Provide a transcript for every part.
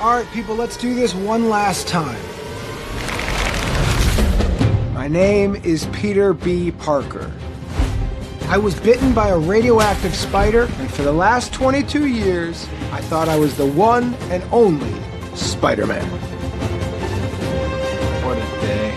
All right, people, let's do this one last time. My name is Peter B. Parker. I was bitten by a radioactive spider, and for the last 22 years, I thought I was the one and only Spider Man. What a day.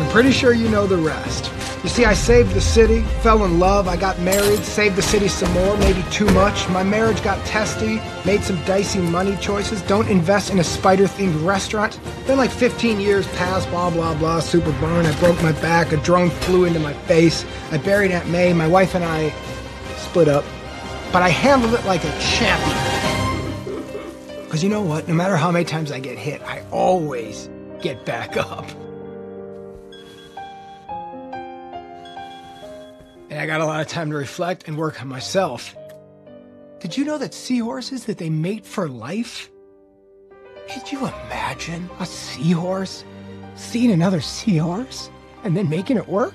I'm pretty sure you know the rest. You see, I saved the city, fell in love, I got married, saved the city some more, maybe too much. My marriage got testy, made some dicey money choices, don't invest in a spider themed restaurant. Then, like 15 years passed, blah, blah, blah, super burn. I broke my back, a drone flew into my face. I buried Aunt May, my wife and I split up. But I handled it like a champion. Because you know what? No matter how many times I get hit, I always get back up. And I got a lot of time to reflect and work on myself. Did you know that seahorses that they mate for life? Could you imagine a seahorse seeing another seahorse and then making it work?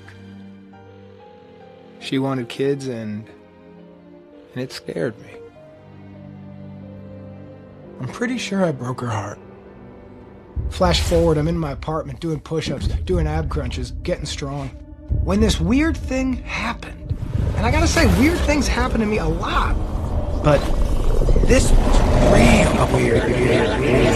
She wanted kids and and it scared me. I'm pretty sure I broke her heart. Flash forward, I'm in my apartment doing push-ups, doing ab crunches, getting strong when this weird thing happened. And I gotta say, weird things happen to me a lot. But this was real weird.